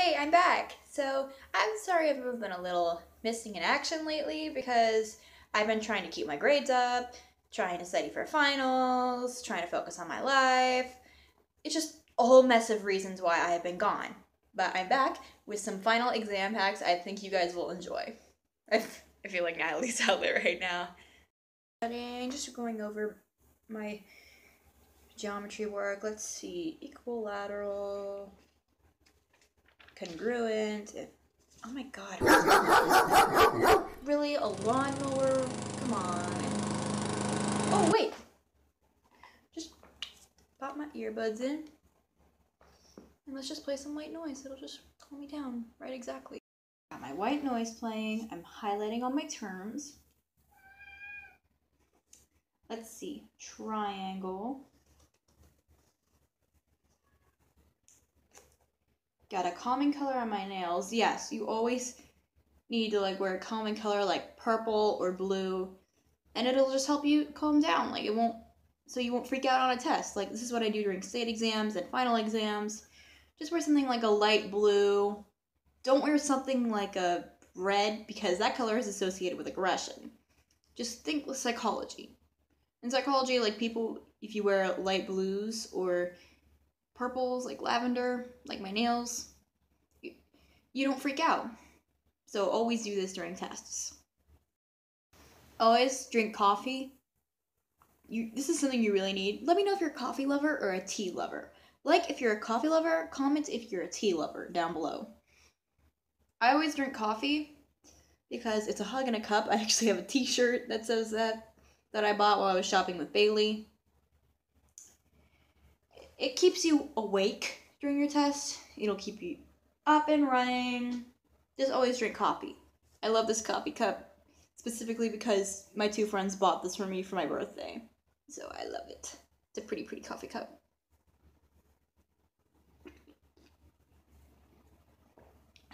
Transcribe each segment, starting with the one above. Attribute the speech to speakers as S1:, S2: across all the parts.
S1: Hey, I'm back. So, I'm sorry I've been a little missing in action lately because I've been trying to keep my grades up, trying to study for finals, trying to focus on my life. It's just a whole mess of reasons why I have been gone. But I'm back with some final exam hacks I think you guys will enjoy. I, feel like Natalie's out there right now. Just going over my geometry work. Let's see, equilateral, congruent. Oh my god. really? A lawnmower? Come on. Oh, wait. Just pop my earbuds in. And let's just play some white noise. It'll just calm me down. Right, exactly. Got my white noise playing. I'm highlighting all my terms. Let's see. Triangle. Got a calming color on my nails. Yes, you always need to like wear a calming color like purple or blue and it'll just help you calm down. Like it won't so you won't freak out on a test. Like this is what I do during state exams and final exams. Just wear something like a light blue. Don't wear something like a red because that color is associated with aggression. Just think with psychology. In psychology, like people, if you wear light blues or purples like lavender, like my nails, you, you don't freak out. So always do this during tests. Always drink coffee. You, this is something you really need. Let me know if you're a coffee lover or a tea lover. Like if you're a coffee lover, comment if you're a tea lover down below. I always drink coffee because it's a hug in a cup. I actually have a t-shirt that says that that I bought while I was shopping with Bailey it keeps you awake during your test. It'll keep you up and running. Just always drink coffee. I love this coffee cup specifically because my two friends bought this for me for my birthday. So I love it. It's a pretty, pretty coffee cup.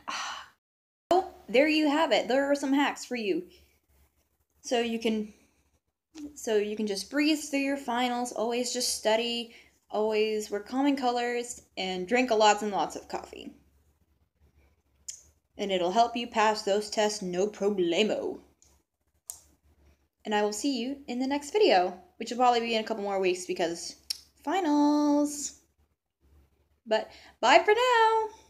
S1: Oh, there you have it. There are some hacks for you. So you can so you can just breeze through your finals, always just study, always wear calming colors, and drink a lots and lots of coffee. And it'll help you pass those tests no problemo. And I will see you in the next video, which will probably be in a couple more weeks because finals. But bye for now.